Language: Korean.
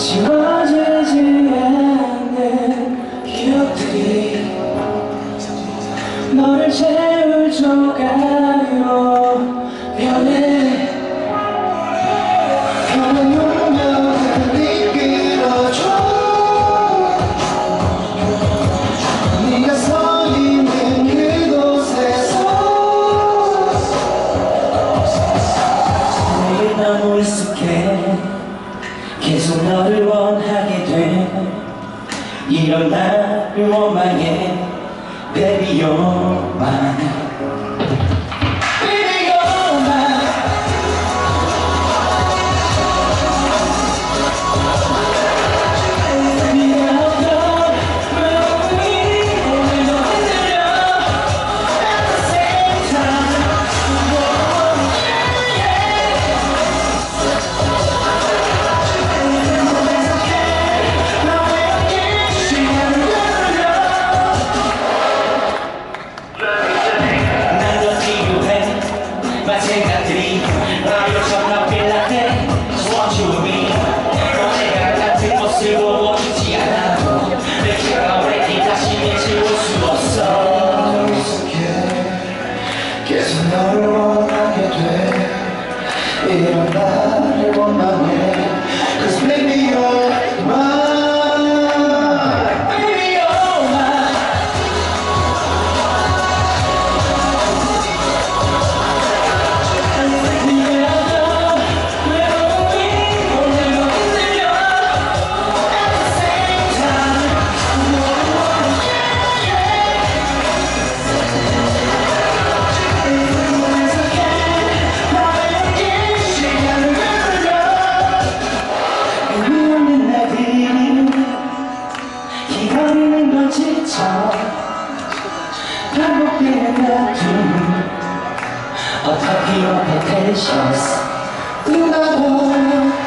지워지지 않는 기억들이 너를 채울 조각으로 변해. 원하게 돼 이런 나를 원망해 you're mine 마 생각들이 빌라해 Want you and me 너네가 같은 보고 있지 않아도 내 키가 왜 다시 미치울 수 없어. 계속 너를 원하게 돼? 이런 나를 원망해 건 지쳐 반복되는 다툼 어차피 your patience 나도 내